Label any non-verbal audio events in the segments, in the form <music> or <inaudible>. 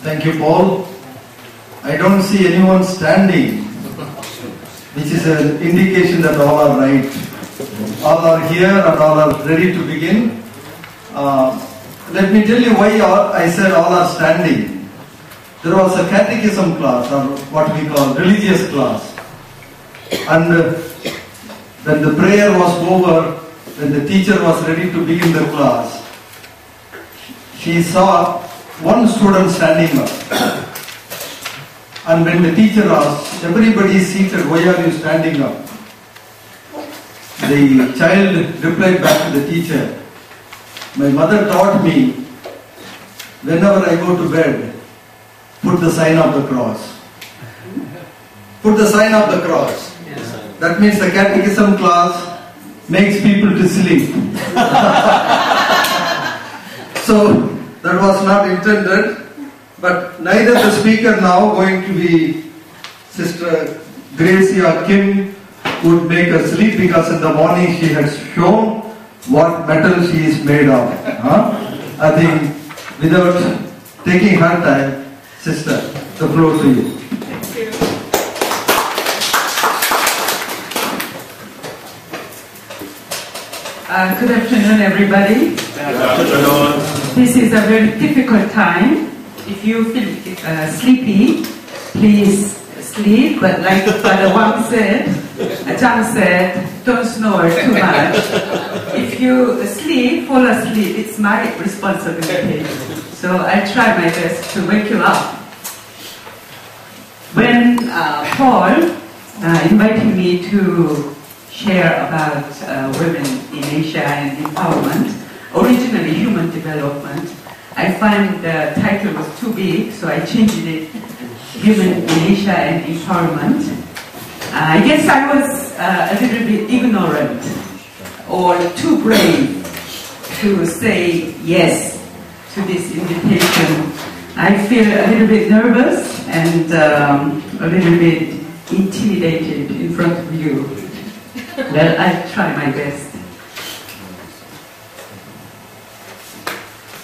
Thank you, Paul. I don't see anyone standing, which is an indication that all are right. All are here and all are ready to begin. Uh, let me tell you why I said all are standing. There was a catechism class, or what we call religious class. And uh, when the prayer was over, when the teacher was ready to begin the class, she saw one student standing up. And when the teacher asked, everybody is seated, why are you standing up? The child replied back to the teacher, my mother taught me, whenever I go to bed, put the sign of the cross. Put the sign of the cross. That means the catechism class makes people to sleep. <laughs> so that was not intended, but neither the speaker now going to be Sister Gracia Kim would make her sleep because in the morning she has shown what metal she is made of. Huh? I think without taking her time, Sister, the floor to you. Thank you. Uh, good afternoon, everybody. This is a very difficult time. If you feel uh, sleepy, please sleep. But like Father Wang said, John said, don't snore too much. If you sleep, fall asleep, it's my responsibility. So I try my best to wake you up. When uh, Paul uh, invited me to share about uh, women in Asia and empowerment, originally human development, I find the title was too big, so I changed it, Women in Asia and Empowerment. Uh, I guess I was uh, a little bit ignorant or too brave to say yes to this invitation. I feel a little bit nervous and um, a little bit intimidated in front of you. Well, I try my best.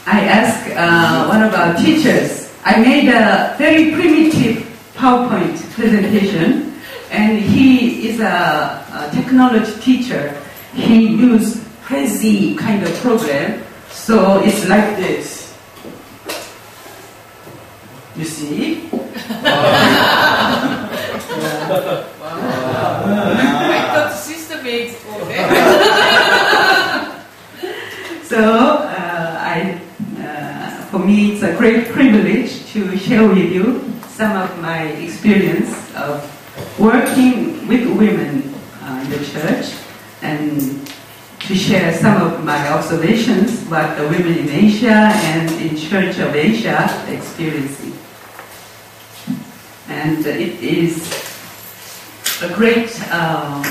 I asked uh, one of our teachers, I made a very primitive PowerPoint presentation, and he is a, a technology teacher. He used Prezi kind of program, so it's like this. You see? I thought sister made for So, uh, I, uh, for me, it's a great privilege to share with you some of my experience of working with women uh, in the church and to share some of my observations what the women in Asia and in Church of Asia experiencing. And it is a great uh,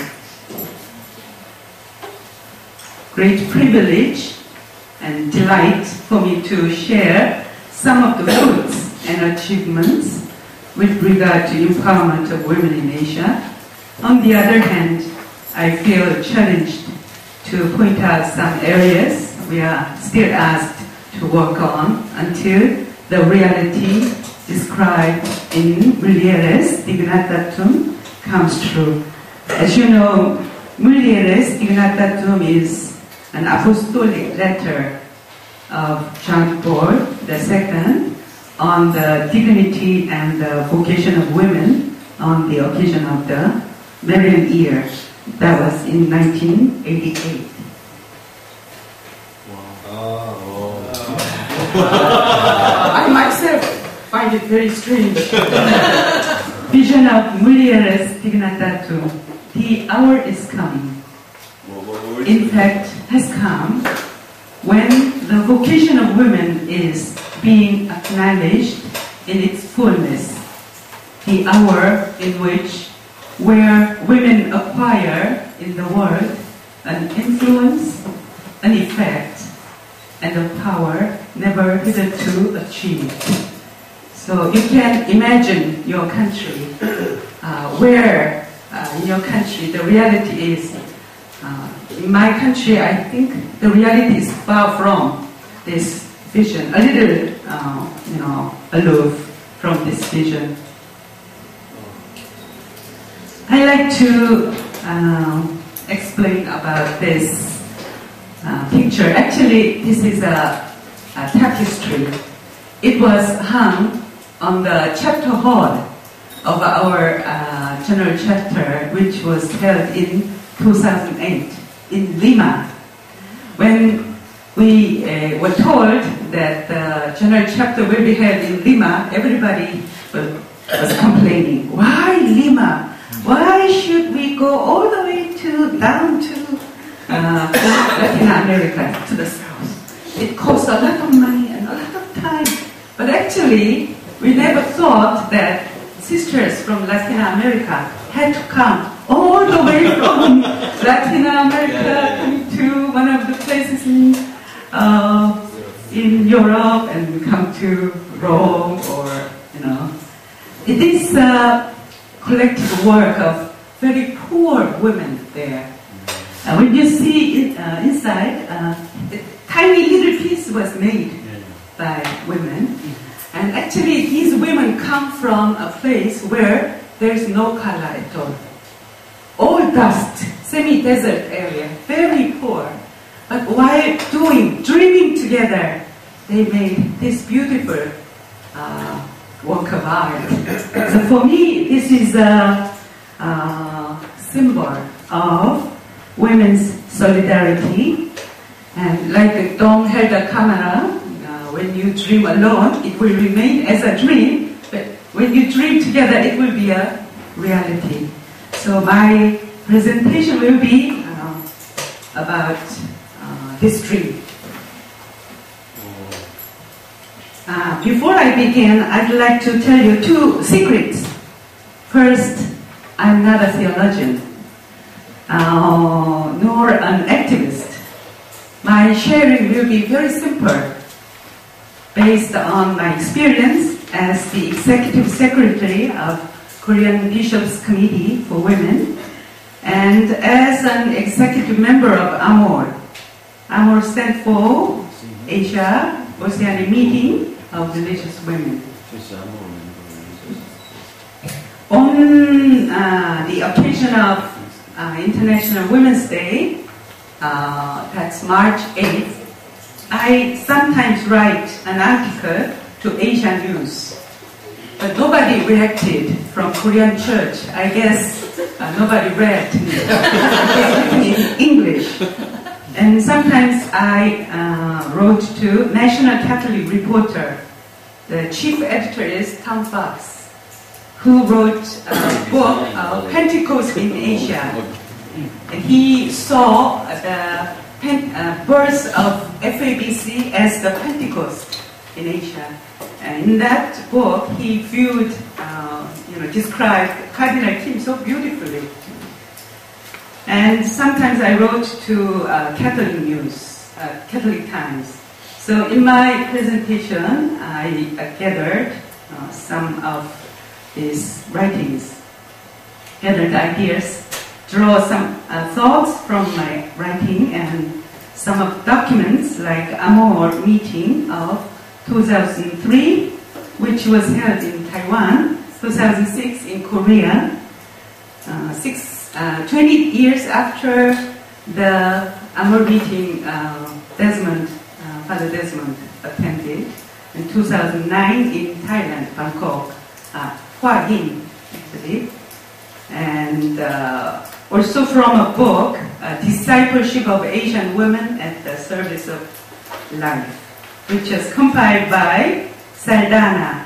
great privilege and delight for me to share some of the fruits and achievements with regard to empowerment of women in Asia. On the other hand, I feel challenged to point out some areas we are still asked to work on until the reality described in Mulieris Dignitatem comes true. As you know, Mulieris Dignitatem is an apostolic letter of John Paul II on the dignity and the vocation of women on the occasion of the Marian year. That was in 1988. I myself find it very strange. Vision of Mulieris Dignitatem. The hour is coming. In fact, has come when the vocation of women is being acknowledged in its fullness. The hour in which where women acquire in the world an influence, an effect, and a power never hitherto achieved. So you can imagine your country, uh, where uh, in your country the reality is. Uh, in my country, I think the reality is far from this vision, a little uh, you know, aloof from this vision. I like to um, explain about this uh, picture. Actually, this is a, a tapestry. It was hung on the chapter hall of our uh, general chapter, which was held in 2008 in Lima. When we uh, were told that the general chapter will be held in Lima, everybody was, was complaining. Why Lima? Why should we go all the way to down to uh, Latin America, to the south? It costs a lot of money and a lot of time. But actually, we never thought that sisters from Latin America had to come all the way from <laughs> Latin America coming to one of the places in, uh, in Europe and come to Rome or, you know. It is a collective work of very poor women there. Uh, when you see it, uh, inside, uh, a tiny little piece was made by women. And actually, these women come from a place where there's no color at all. All dust, semi-desert area, very poor. But while doing, dreaming together, they made this beautiful uh, work of art. so for me, this is a, a symbol of women's solidarity. And like Dom Helder Camara, uh, when you dream alone, it will remain as a dream, but when you dream together, it will be a reality. So my presentation will be uh, about dream. Uh, before I begin, I'd like to tell you two secrets. First, I'm not a theologian, uh, nor an activist. My sharing will be very simple, based on my experience as the executive secretary of Korean Bishops Committee for Women and as an executive member of AMOR. AMOR stands for Asia Oceanic Meeting of the Religious Women. On uh, the occasion of uh, International Women's Day, uh, that's March 8th, I sometimes write an article to Asia News, but nobody reacted from Korean church. I guess uh, nobody read. <laughs> in English. And sometimes I uh, wrote to National Catholic Reporter. The chief editor is Tom Fox, who wrote a book, uh, Pentecost in Asia. And he saw the pen, uh, birth of FABC as the Pentecost in Asia. And in that book, he viewed, uh, you know, described Cardinal Kim so beautifully. And sometimes I wrote to uh, Catholic News, uh, Catholic Times. So in my presentation, I uh, gathered some of these writings, gathered ideas, draw some uh, thoughts from my writing and some of documents like Amor meeting of 2003, which was held in Taiwan, 2006 in Korea, uh, six, uh, 20 years after the Amor meeting uh, Desmond, uh, Father Desmond attended, in 2009 in Thailand, Bangkok, uh, Hua Hin, actually, and uh, also from a book, uh, Discipleship of Asian Women at the Service of Life, which was compiled by Saldana,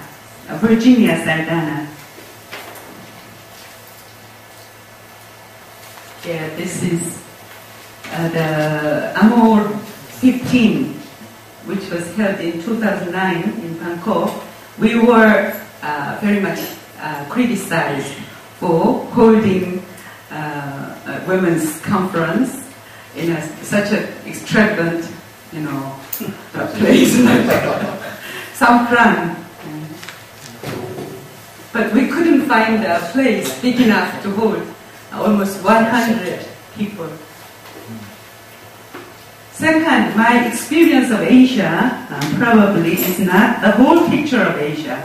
Virginia Saldana. Yeah, this is uh, the Amor 15, which was held in 2009 in Bangkok. We were uh, very much uh, criticized for holding uh, a women's conference in a, such an extravagant, you know, <laughs> place. Sampran. But we couldn't find a place big enough to hold almost 100 people. Second, my experience of Asia uh, probably is not the whole picture of Asia.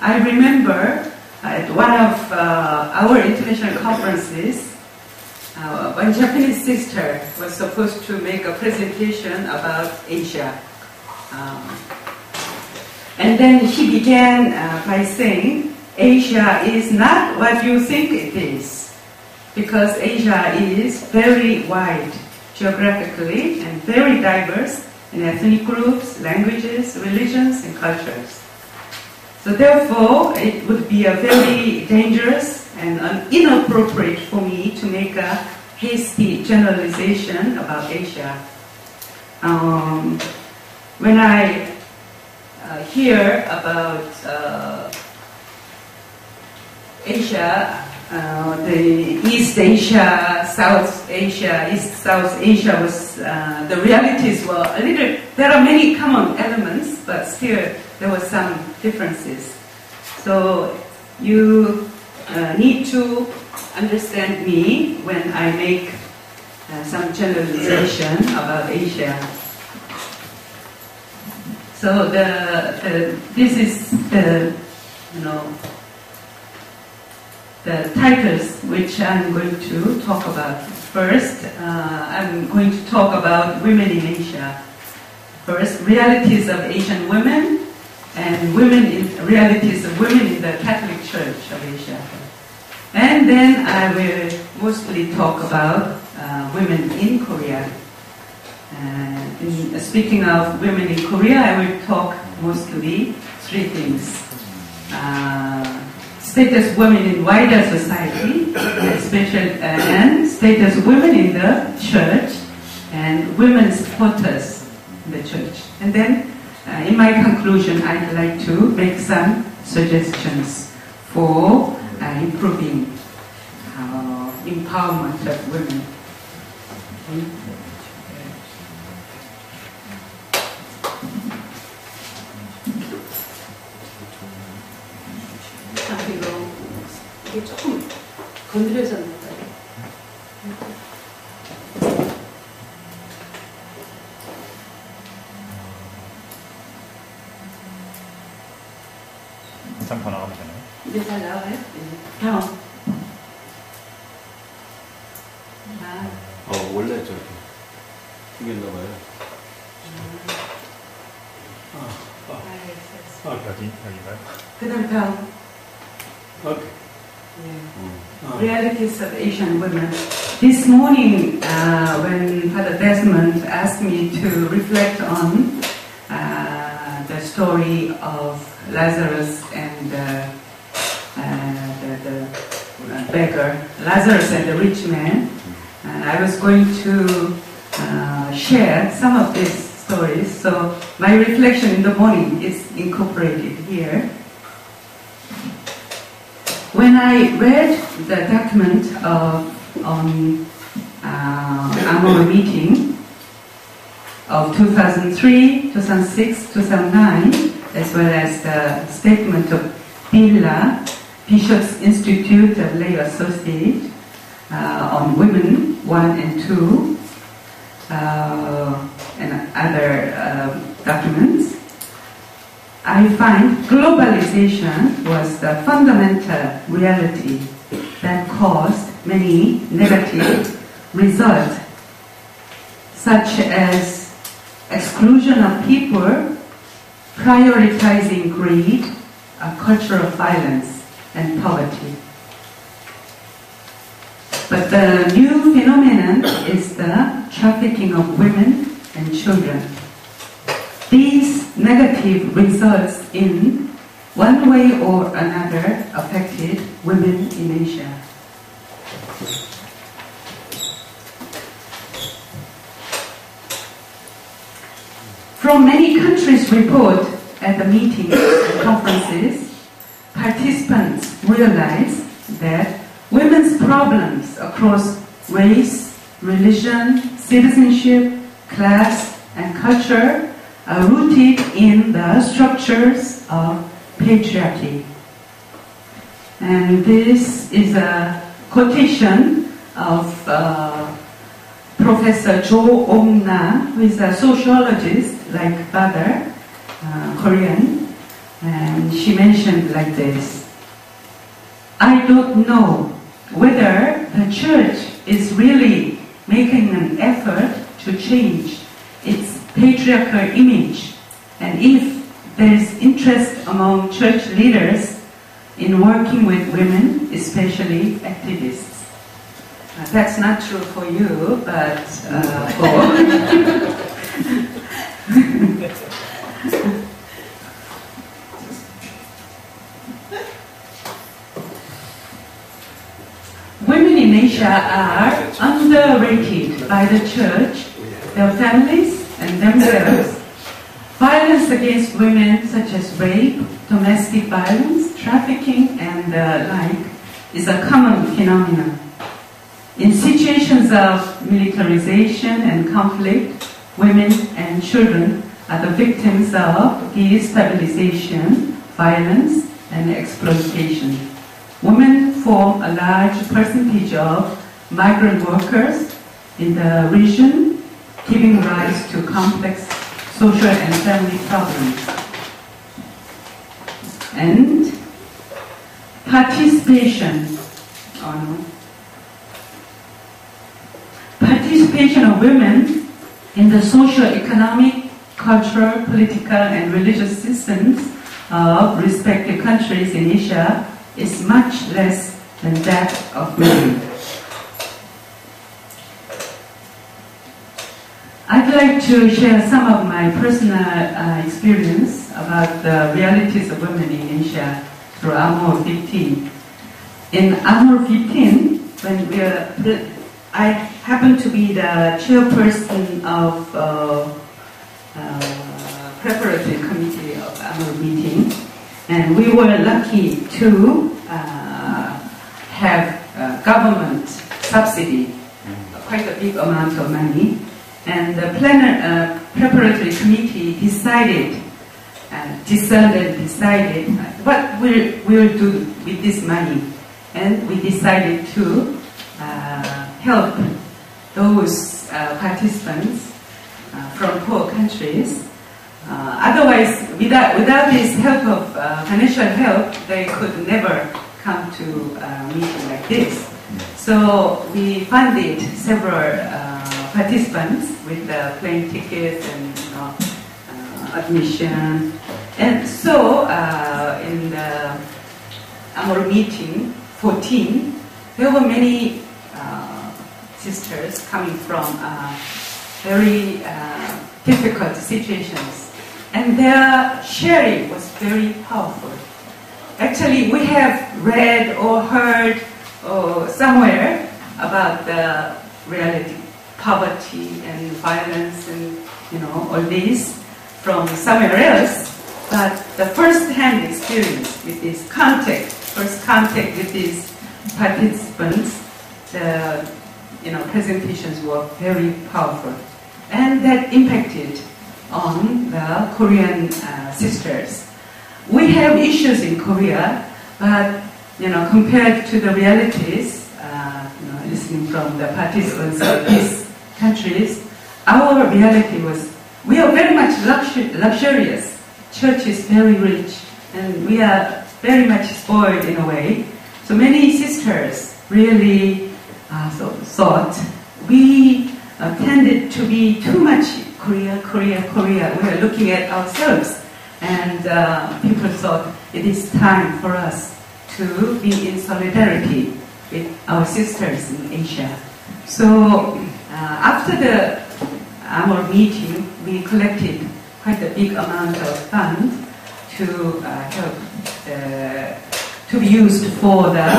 I remember at one of uh, our international conferences, uh, one Japanese sister was supposed to make a presentation about Asia. Um, and then she began uh, by saying, Asia is not what you think it is, because Asia is very wide geographically and very diverse in ethnic groups, languages, religions, and cultures. So therefore, it would be a very dangerous and inappropriate for me to make a hasty generalization about Asia. Um, when I uh, hear about uh, Asia, uh, the East Asia, South Asia, East South Asia was uh, the realities were a little. There are many common elements, but still there were some differences. So you uh, need to understand me when I make uh, some generalization about Asia. So the, the this is the you know the titles which I'm going to talk about. First, uh, I'm going to talk about women in Asia. First, realities of Asian women and women in realities of women in the Catholic Church of Asia. And then I will mostly talk about uh, women in Korea. Uh, in, speaking of women in Korea, I will talk mostly three things. Uh, status women in wider society, especially uh, and status women in the church, and women supporters in the church. And then, uh, in my conclusion, I'd like to make some suggestions for uh, improving uh, empowerment of women. 아, come. Yeah. Oh. Realities of Asian women. This morning, uh, when Father Desmond asked me to reflect on uh, the story of Lazarus and uh, uh the, the, uh, beggar, Lazarus and the rich man, I was going to uh, share some of these stories. So my reflection in the morning is incorporated here. I read the document of on uh, meeting of 2003, 2006, 2009, as well as the statement of BILA, Bishops Institute of Lay Associate, uh, on Women 1 and 2, uh, and other uh, documents, I find globalization was the fundamental reality that caused many negative results, such as exclusion of people, prioritizing greed, a culture of violence, and poverty. But the new phenomenon is the trafficking of women and children. These negative results in one way or another affected women in Asia. From many countries' report at the meetings and conferences, participants realize that women's problems across race, religion, citizenship, class, and culture are rooted in the structures of patriarchy. And this is a quotation of uh, Professor Jo Ong Na, who is a sociologist like father, uh, Korean, and she mentioned like this. I don't know whether the church is really making an effort to change its patriarchal image and if there is interest among church leaders in working with women, especially activists. Uh, that's not true for you, but uh, for <laughs> Women in Asia are underrated by the church, their families, and themselves. Violence against women, such as rape, domestic violence, trafficking, and the like, is a common phenomenon. In situations of militarization and conflict, women and children are the victims of destabilization, violence, and exploitation. Women form a large percentage of migrant workers in the region, giving rise to complex social and family problems. And participation, oh no. participation of women in the social, economic, cultural, political, and religious systems of respective countries in Asia is much less than that of men. I'd like to share some of my personal uh, experience about the realities of women in Asia through Amor 15. In Amor 15, when we are, I happen to be the chairperson of uh, uh, preparatory committee of Amor meeting, and we were lucky to uh, have government subsidy, quite a big amount of money, and the uh, preparatory committee decided, uh, discerned decided what we'll, we'll do with this money. And we decided to uh, help those uh, participants uh, from poor countries. Uh, otherwise, without, without this help of uh, financial help, they could never come to a meeting like this. So we funded several uh, participants with the plane tickets and you know, uh, admission. And so uh, in the our meeting 14, there were many uh, sisters coming from very difficult situations. And their sharing was very powerful. Actually, we have read or heard or somewhere about the reality, poverty and violence and you know all this from somewhere else. But the first-hand experience with this contact, first contact with these participants, the you know presentations were very powerful, and that impacted on the Korean uh, sisters. We have issues in Korea, but you know, compared to the realities, uh, you know, listening from the participants of these countries, our reality was we are very much luxu- luxurious. Church is very rich, and we are very much spoiled in a way. So many sisters really uh, so, thought we uh, tended to be too much Korea, Korea, Korea. We are looking at ourselves, and uh, people thought it is time for us to be in solidarity with our sisters in Asia. So after the our meeting, we collected quite a big amount of funds to uh, help uh, to be used for the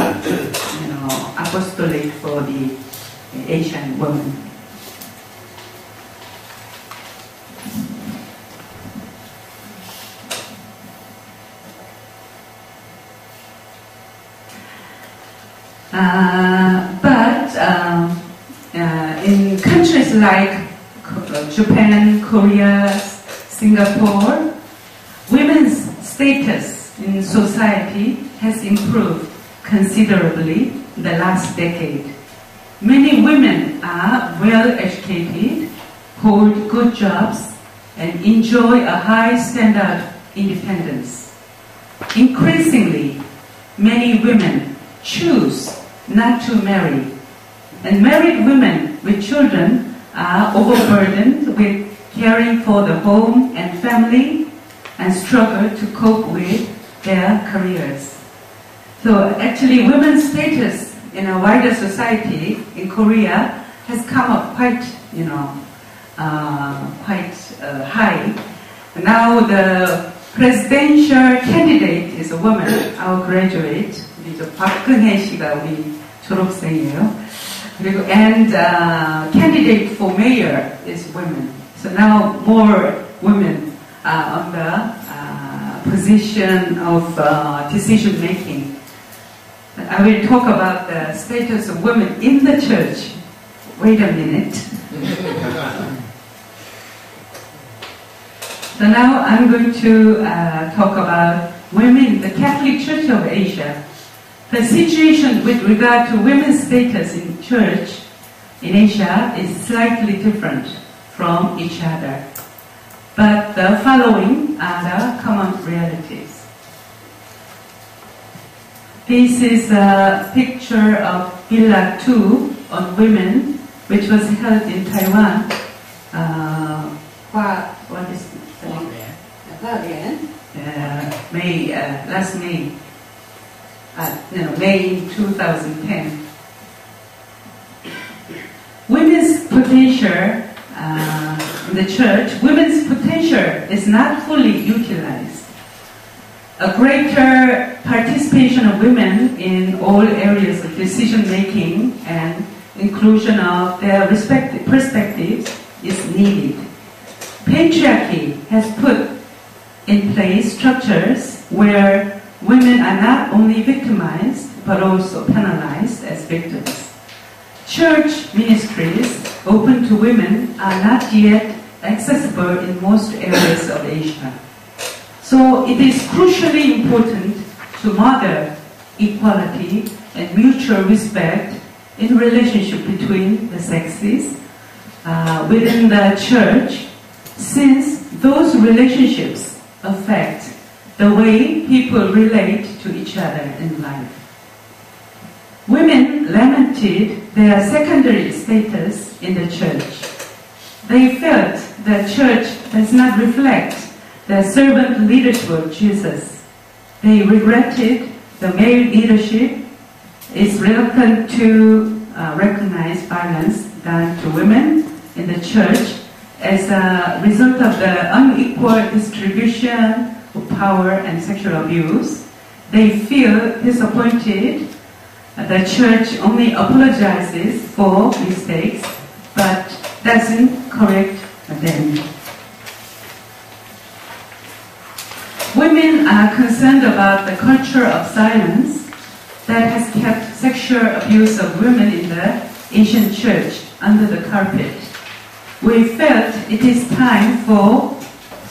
you know apostolate for the Asian women. Uh, like Japan, Korea, Singapore, women's status in society has improved considerably in the last decade. Many women are well educated, hold good jobs, and enjoy a high standard of independence. Increasingly, many women choose not to marry, and married women with children are overburdened with caring for the home and family and struggle to cope with their careers. So actually women's status in a wider society in Korea has come up quite, you know, uh, quite uh, high. Now the presidential candidate is a woman, our graduate. 우리 저 박근혜 씨가 우리 졸업생이에요. and uh, candidate for mayor is women. So now more women are on the uh, position of uh, decision making. I will talk about the status of women in the church. Wait a minute. <laughs> so now I'm going to uh, talk about women in the Catholic Church of Asia. The situation with regard to women's status in church in Asia is slightly different from each other. But the following are the common realities. This is a picture of BILA 2 on women, which was held in Taiwan. Uh, what is the name? Uh, May, uh, last May. Uh, May 2010. Women's potential uh, in the church, women's potential is not fully utilized. A greater participation of women in all areas of decision making and inclusion of their respective perspectives is needed. Patriarchy has put in place structures where women are not only victimized but also penalized as victims. Church ministries open to women are not yet accessible in most areas of Asia. So it is crucially important to model equality and mutual respect in relationship between the sexes uh, within the church since those relationships affect the way people relate to each other in life. Women lamented their secondary status in the church. They felt the church does not reflect the servant leadership of Jesus. They regretted the male leadership is reluctant to uh, recognize violence done to women in the church as a result of the unequal distribution power and sexual abuse. They feel disappointed the church only apologizes for mistakes but doesn't correct them. Women are concerned about the culture of silence that has kept sexual abuse of women in the Asian church under the carpet. We felt it is time for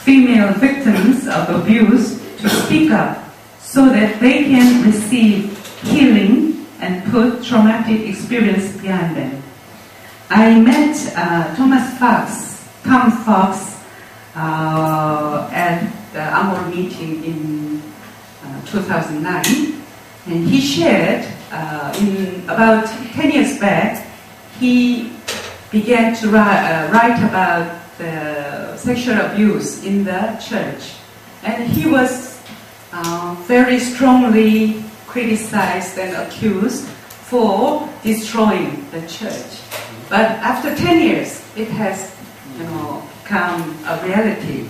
female victims of abuse to speak up so that they can receive healing and put traumatic experience behind them. I met uh, Thomas Fox, Tom Fox, uh, at the annual meeting in uh, 2009, and he shared uh, in about 10 years back, he began to uh, write about the sexual abuse in the church, and he was uh, very strongly criticized and accused for destroying the church. But after 10 years, it has you know, become a reality.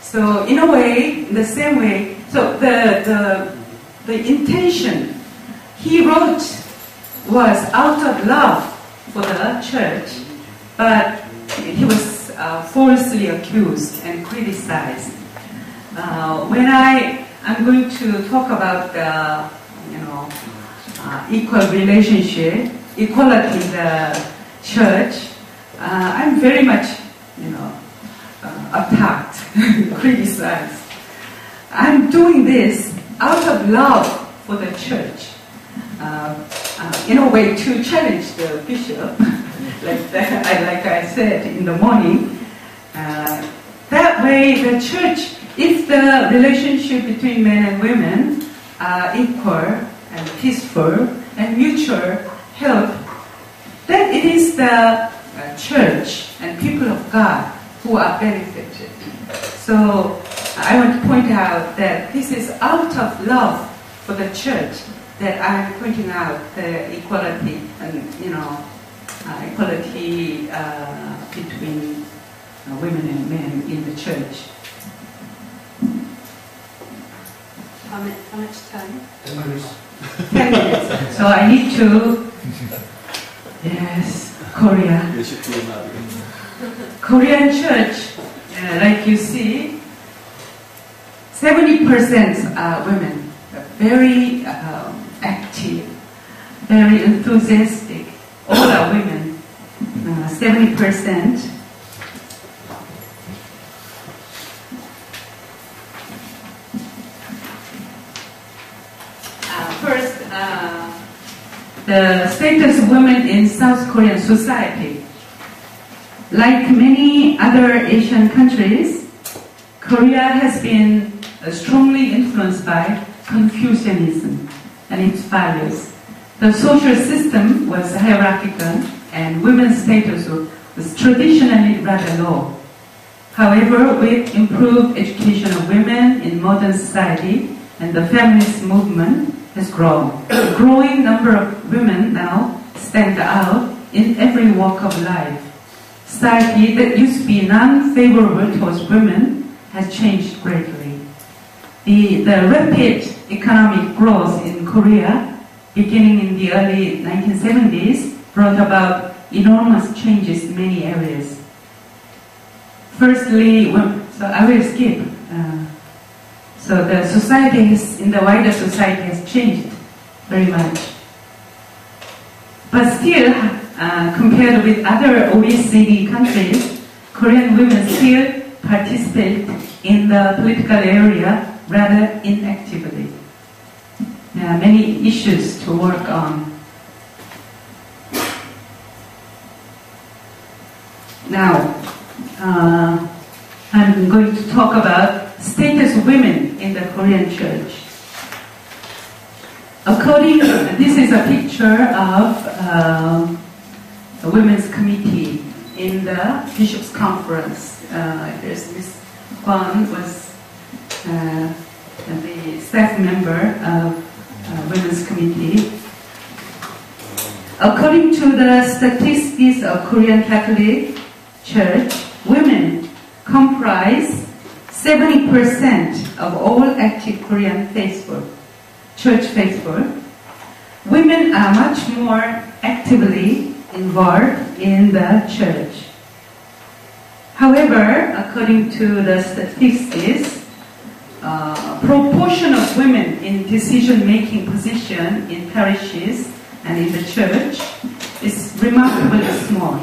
So in a way, in the same way, so the, the, the intention he wrote was out of love for the church, but he was uh, falsely accused and criticized. Uh, when I, I'm going to talk about the, you know, uh, equal relationship, equality in the church, uh, I'm very much, you know, uh, attacked, <laughs> criticized. I'm doing this out of love for the church. In a way, to challenge the bishop, <laughs> like, <laughs> like I said in the morning. Uh, that way, the church, if the relationship between men and women are equal and peaceful and mutual help, then it is the uh, church and people of God who are benefited. So I want to point out that this is out of love for the church that I'm pointing out the equality and you know uh, equality uh, between uh, women and men in the church. How much, how much time? Ten minutes. Ten minutes. So I need to. Yes, Korea. Korean church, uh, like you see, 70% are women, very um, active, very enthusiastic all are women, uh, 70%. Uh, first, uh, the status of women in South Korean society. Like many other Asian countries, Korea has been uh, strongly influenced by Confucianism and its values. The social system was hierarchical and women's status was traditionally rather low. However, with improved education of women in modern society and the feminist movement has grown. A <coughs> growing number of women now stand out in every walk of life. Society that used to be non-favorable towards women has changed greatly. The, the rapid economic growth in Korea, beginning in the early 1970s, brought about enormous changes in many areas. Firstly, so I will skip. Uh, so the society has, in the wider society has changed very much. But still, uh, compared with other OECD countries, Korean women still participate in the political area rather inactively. There are many issues to work on. Now, uh, I'm going to talk about status of women in the Korean church. According, this is a picture of um, a women's committee in the bishops' conference. Uh, there's this one was uh, the staff member of uh, women's committee. According to the statistics of Korean Catholic Church, women comprise 70% of all active Korean faithful, church faithful. Women are much more actively involved in the church. However, according to the statistics, uh, proportion of women in decision-making position in parishes and in the church is remarkably small.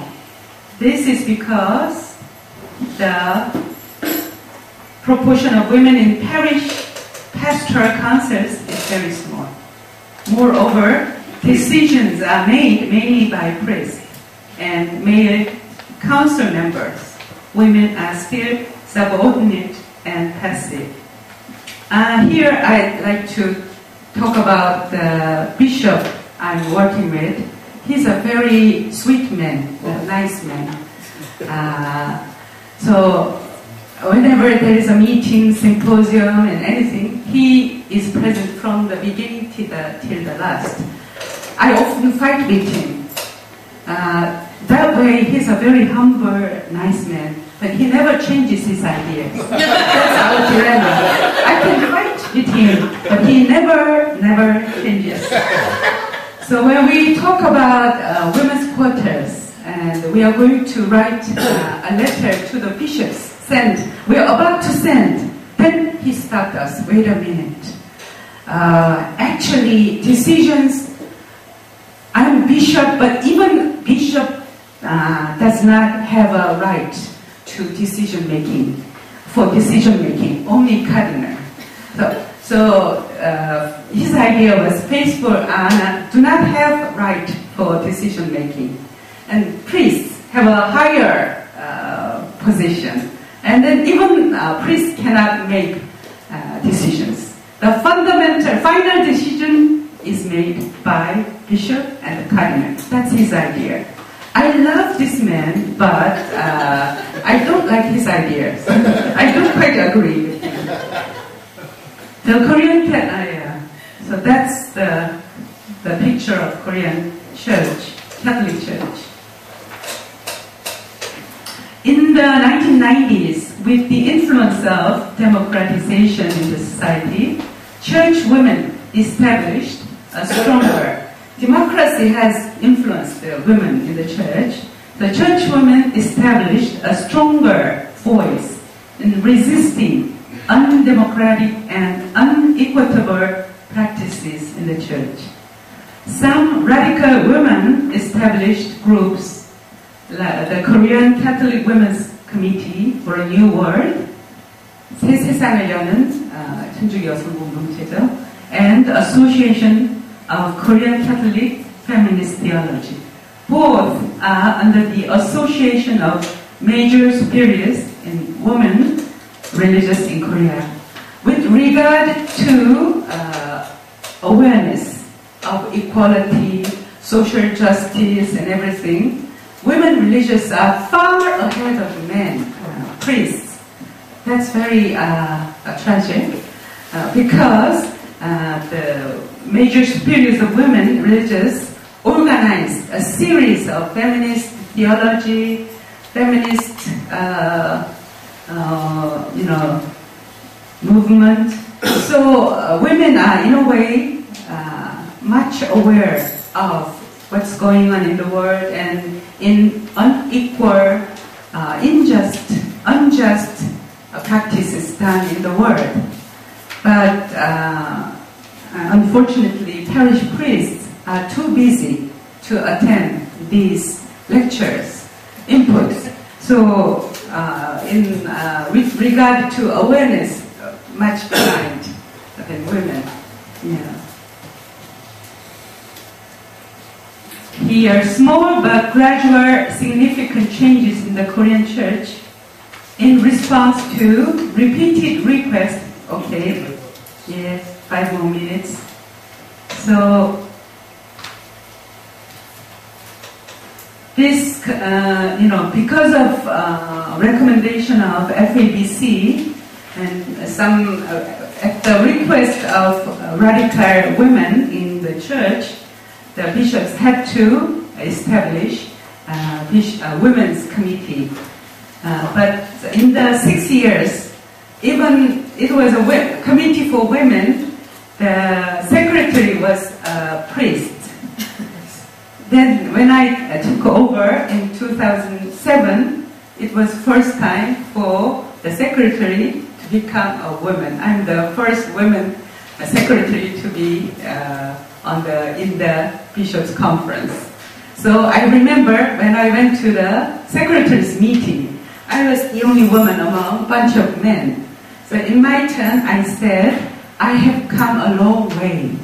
This is because the proportion of women in parish pastoral councils is very small. Moreover, decisions are made mainly by priests and male council members. Women are still subordinate and passive. Uh, here I'd like to talk about the bishop I'm working with. He's a very sweet man, a nice man. Uh, so whenever there is a meeting, symposium, and anything, he is present from the beginning till the, till the last. I often fight with him. Uh, that way, he's a very humble, nice man, but he never changes his ideas. That's our dilemma. I can fight with him, but he never, never changes. So when we talk about uh, women's quarters, and we are going to write uh, a letter to the bishops, send, we are about to send, then he stopped us, wait a minute. Uh, actually, decisions, I'm a bishop, but even bishop uh, does not have a right to decision making, for decision making, only cardinal. So, so uh, his idea was faithful are, do not have right for decision making, and priests have a higher uh, position, and then even uh, priests cannot make uh, decisions. The fundamental, final decision is made by bishop and cardinal. That's his idea. I love this man, but uh, I don't like his ideas. I don't quite agree with him. The Korean cat, uh. So that's the, the picture of Korean church, Catholic church. In the 1990s, with the influence of democratization in the society, church women established a stronger. Democracy has influenced the women in the church. The church women established a stronger voice in resisting undemocratic and unequitable practices in the church. Some radical women established groups like the Korean Catholic Women's Committee for a New World, 새 세상을 여는 어, 천주교 여성 공동체죠, and Association of Korean Catholic Feminist Theology. Both are under the Association of Major Superiors in Women Religious in Korea. With regard to uh, awareness of equality, social justice, and everything, women religious are far ahead of men uh, priests. That's very uh, tragic uh, because uh, the major superiors of women religious organized a series of feminist theology, feminist, uh, uh, you know, movement. So uh, women are, in a way, uh, much aware of what's going on in the world and in unequal, uh, unjust, unjust practices done in the world. But uh, unfortunately, parish priests are too busy to attend these lectures, inputs. So, uh, in uh, with regard to awareness, uh, much behind than women. Yeah. Here, small but gradual significant changes in the Korean church in response to repeated requests. Okay, yes, five more minutes. So, this, uh, you know, because of uh, recommendation of FABC and some, uh, at the request of uh, radical women in the church, the bishops had to establish uh, a women's committee. Uh, but in the six years, even it was a committee for women, the secretary was a priest. Then when I took over in 2007, it was first time for the secretary to become a woman. I'm the first woman secretary to be uh, on the in the bishops' conference. So I remember when I went to the secretary's meeting, I was the only woman among a bunch of men. So in my turn, I said, I have come a long way.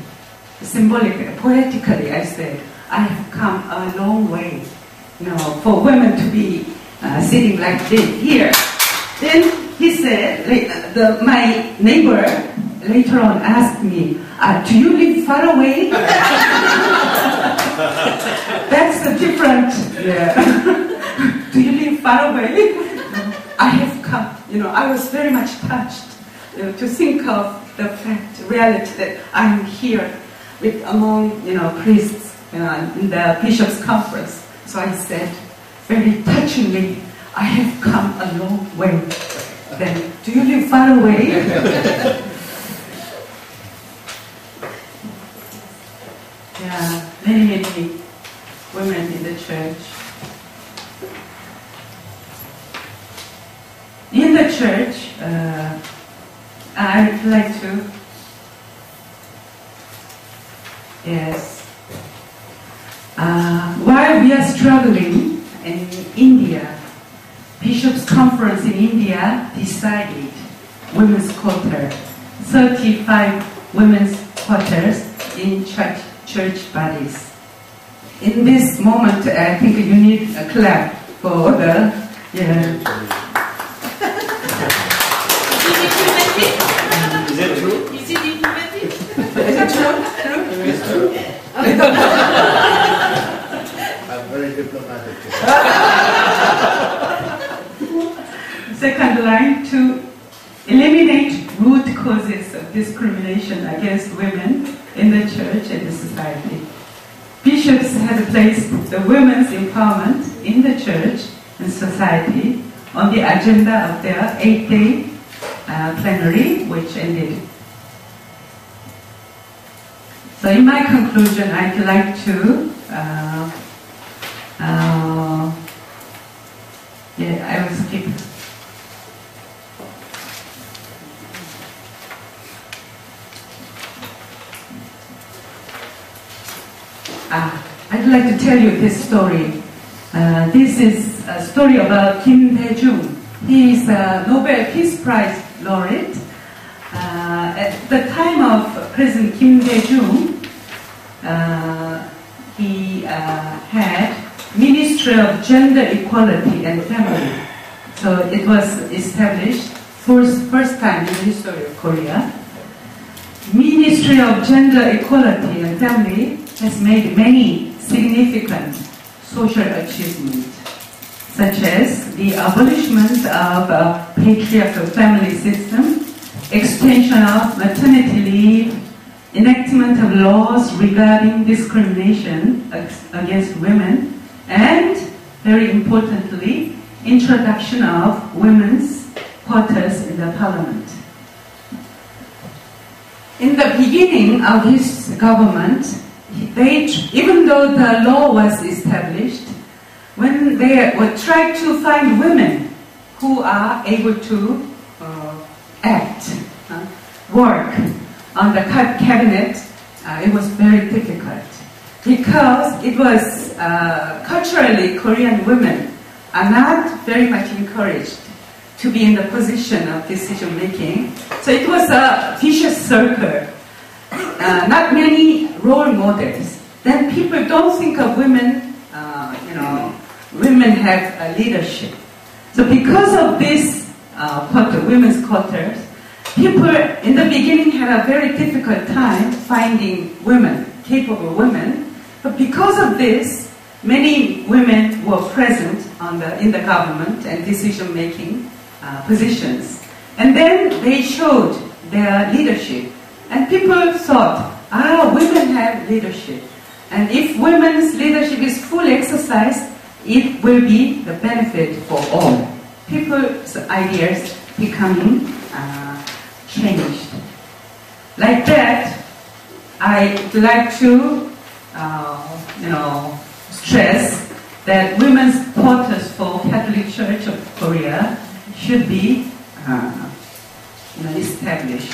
Symbolically, poetically, I said, I have come a long way. You know, for women to be uh, sitting like this here. Then he said, the, my neighbor later on asked me, uh, do you live far away? <laughs> That's a different, yeah. <laughs> do you live far away? <laughs> I have come, you know, I was very much touched you know, to think of the fact, reality that I'm here with among, you know, priests uh, in the bishops' conference. So I said, very touchingly, I have come a long way. Then, do you live far away? <laughs> yeah, many, many women in the church. In the church, uh, I'd like to, yes, uh, while we are struggling in India, Bishops' Conference in India decided women's quota, 35 women's quotas in church, church bodies. In this moment, I think you need a clap for the, yeah. Is it true? Is it implemented? Is it true? True? I'm very diplomatic. Second line, to eliminate root causes of discrimination against women in the church and the society. Bishops had placed the women's empowerment in the church and society on the agenda of their eight-day plenary, which ended. So in my conclusion, I'd like to uh, uh, yeah, I will skip. Ah, I'd like to tell you this story. Uh, this is a story about Kim Dae-jung. He is a Nobel Peace Prize laureate. Uh, at the time of President Kim Dae-jung, uh, he uh, had Ministry of Gender Equality and Family. So it was established first, first time in the history of Korea. Ministry of Gender Equality and Family has made many significant social achievements, such as the abolishment of a patriarchal family system, extension of maternity leave, enactment of laws regarding discrimination against women, and, very importantly, introduction of women's quotas in the parliament. In the beginning of his government, they, even though the law was established, when they were trying to find women who are able to uh, act, uh, work on the cabinet, uh, it was very difficult because it was uh, culturally Korean women are not very much encouraged to be in the position of decision making. So it was a vicious circle. Uh, not many role models. Then people don't think of women, uh, you know, women have leadership. So because of this uh, quota, women's quotas, people in the beginning had a very difficult time finding women, capable women. But because of this, many women were present the, in the government and decision-making uh, positions. And then they showed their leadership. And people thought, ah, women have leadership. And if women's leadership is fully exercised, it will be the benefit for all. People's ideas becoming uh, changed. Like that, I'd like to, uh, you know, stress that women's quotas for Catholic Church of Korea should be uh, you know, established.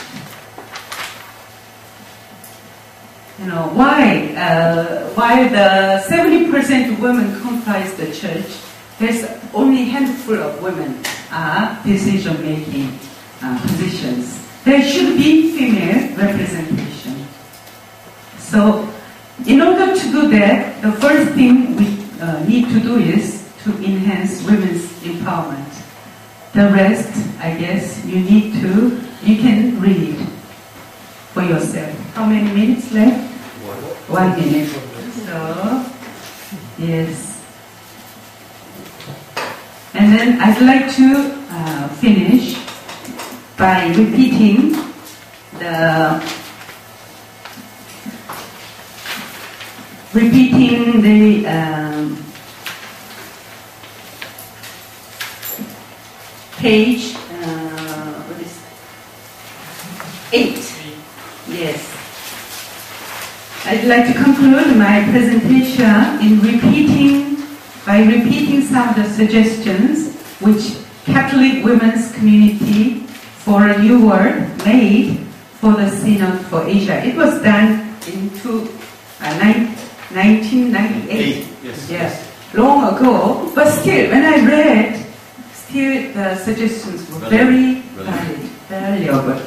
You know, why, uh, why the 70% women comprise the church, there's only handful of women are decision-making uh, positions. There should be female representation. So, in order to do that, the first thing we uh, need to do is to enhance women's empowerment. The rest, I guess, you need to, you can read for yourself. How many minutes left? One minute. So, yes. And then I'd like to uh, finish by repeating the repeating the um, page I'd like to conclude my presentation in repeating by repeating some of the suggestions which Catholic Women's Community for a New World made for the Synod for Asia. It was done in two, uh, nine, 1998. Yes. Yes, long ago. But still, when I read, still the suggestions were very Relevant. valid, valuable.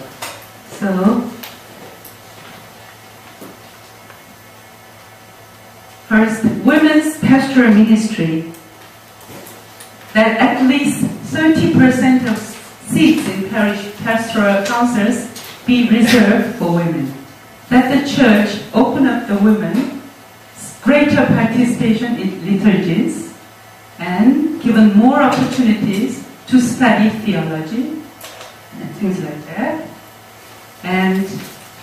So, First, women's pastoral ministry. That at least 30% of seats in parish pastoral councils be reserved for women. That the church open up the women greater participation in liturgies and given more opportunities to study theology and things like that. And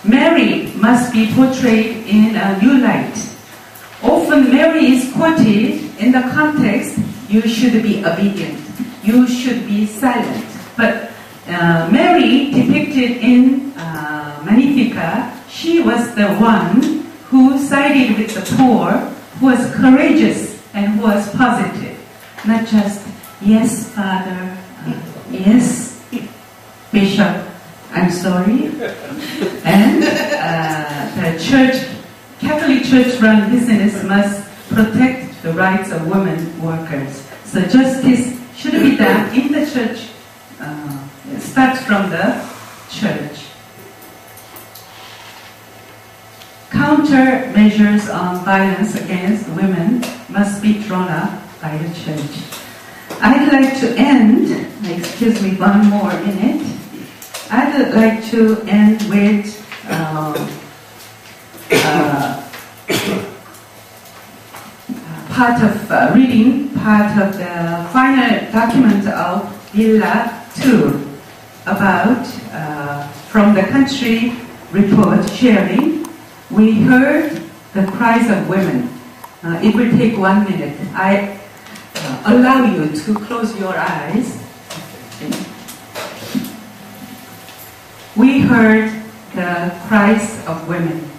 Mary must be portrayed in a new light. Often Mary is quoted in the context, you should be obedient, you should be silent. But uh, Mary depicted in uh, Magnificat, she was the one who sided with the poor, who was courageous and who was positive. Not just, yes, Father, uh, yes, Bishop, I'm sorry. <laughs> And uh, the church, Catholic Church run business must protect the rights of women workers. So justice should be done in the church, uh, starts from the church. Countermeasures on violence against women must be drawn up by the church. I'd like to end, excuse me, one more minute. I'd like to end with um, uh, <coughs> part of uh, reading part of the final document of BILA Tour about uh, from the country report sharing. We heard the cries of women. Uh, it will take one minute. I uh, allow you to close your eyes. We heard the cries of women.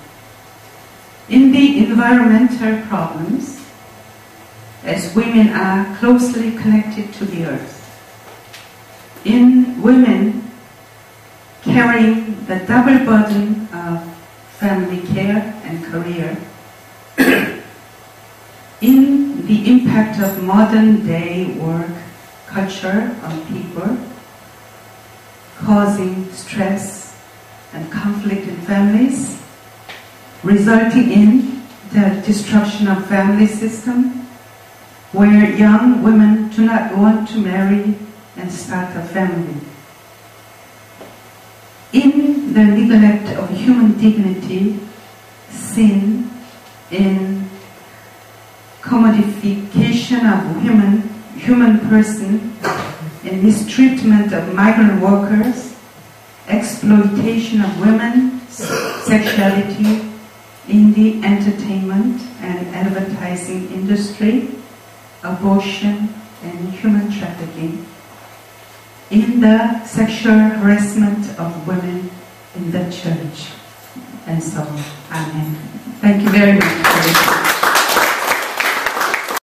In the environmental problems, as women are closely connected to the earth, in women carrying the double burden of family care and career, <coughs> in the impact of modern day work culture on people, causing stress and conflict in families, resulting in the destruction of family system, where young women do not want to marry and start a family. In the neglect of human dignity, sin, in commodification of human, human person, in mistreatment of migrant workers, exploitation of women, sexuality in the entertainment and advertising industry, abortion and human trafficking, in the sexual harassment of women in the church, and so on. Amen. Thank you very much.